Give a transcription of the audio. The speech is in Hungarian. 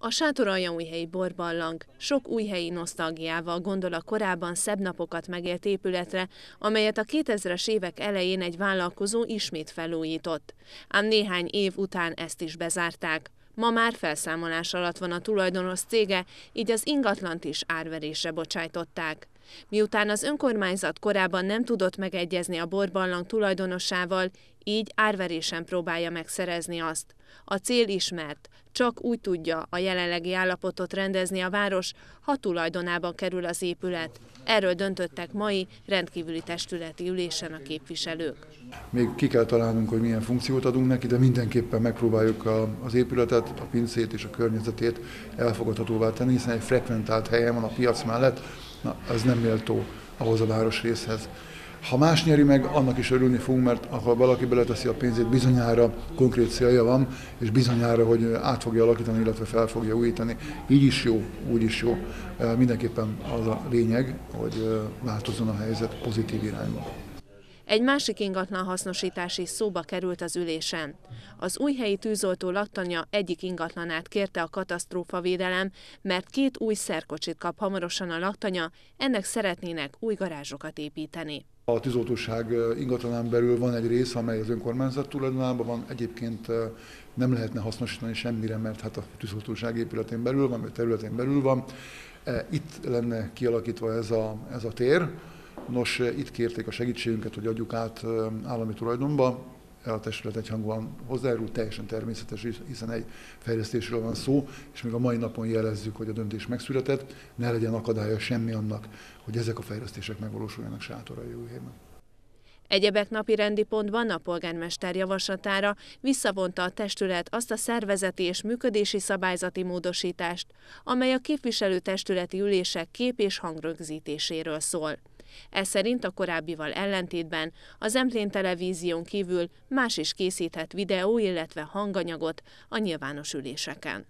A sátoraljaújhelyi borballang sok újhelyi nosztalgiával gondol a korábban szebb napokat megélt épületre, amelyet a 2000-es évek elején egy vállalkozó ismét felújított. Ám néhány év után ezt is bezárták. Ma már felszámolás alatt van a tulajdonos cége, így az ingatlant is árverésre bocsájtották. Miután az önkormányzat korábban nem tudott megegyezni a borballang tulajdonosával, így árverésen próbálja megszerezni azt. A cél ismert, csak úgy tudja a jelenlegi állapotot rendezni a város, ha tulajdonában kerül az épület. Erről döntöttek mai rendkívüli testületi ülésen a képviselők. Még ki kell találnunk, hogy milyen funkciót adunk neki, de mindenképpen megpróbáljuk a, az épületet, a pincét és a környezetét elfogadhatóvá tenni, hiszen egy frekventált helyen van a piac mellett, na, az nem méltó ahhoz a városrészhez. Ha más nyeri meg, annak is örülni fogunk, mert ha valaki beleteszi a pénzét, bizonyára konkrét célja van, és bizonyára, hogy át fogja alakítani, illetve fel fogja újítani. Így is jó, úgy is jó. Mindenképpen az a lényeg, hogy változzon a helyzet pozitív irányba. Egy másik ingatlan hasznosítás is szóba került az ülésen. Az újhelyi tűzoltó laktanya egyik ingatlanát kérte a katasztrófavédelem, mert két új szerkocsit kap hamarosan a laktanya, ennek szeretnének új garázsokat építeni. A tűzoltóság ingatlanán belül van egy rész, amely az önkormányzat tulajdonában van, egyébként nem lehetne hasznosítani semmire, mert hát a tűzoltóság épületén belül van, vagy területén belül van. Itt lenne kialakítva ez a, ez a tér, Nos, itt kérték a segítségünket, hogy adjuk át állami tulajdonba, a testület egyhangúan hozzájárult, teljesen természetes, hiszen egy fejlesztésről van szó, és még a mai napon jelezzük, hogy a döntés megszületett, ne legyen akadálya semmi annak, hogy ezek a fejlesztések megvalósuljanak sátorai újhelyben. Egyebek napi rendi pontban a polgármester javaslatára visszavonta a testület azt a szervezeti és működési szabályzati módosítást, amely a képviselőtestületi ülések kép- és hangrögzítéséről szól. Ez szerint a korábbival ellentétben az Emplén televízión kívül más is készíthet videó, illetve hanganyagot a nyilvános üléseken.